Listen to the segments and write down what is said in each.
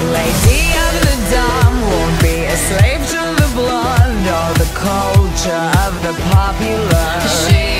Lady of the dawn won't be a slave to the blonde or the culture of the popular. She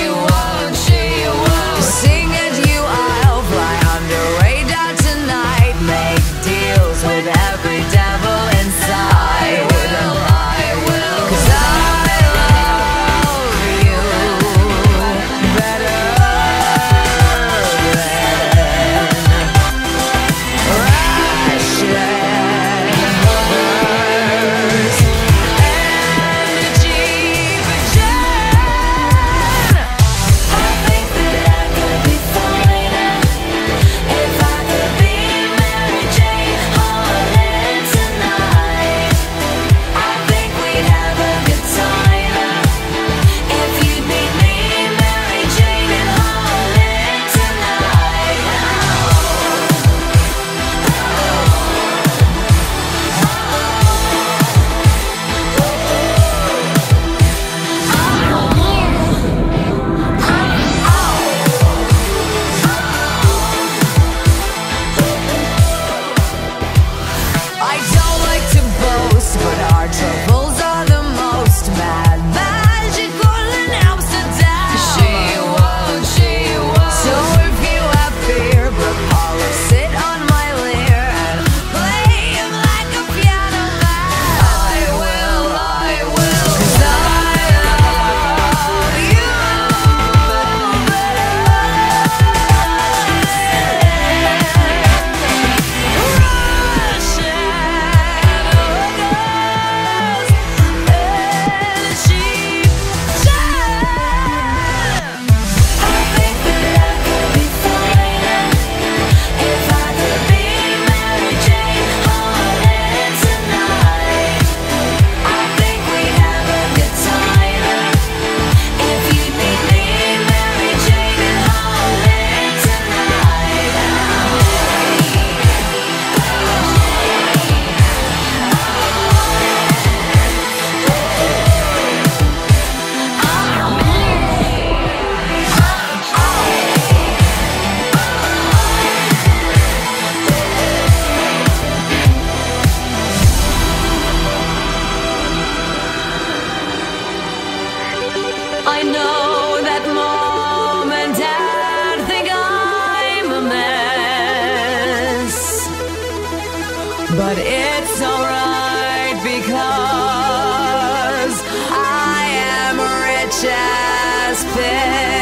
It's alright because I am rich as pigs.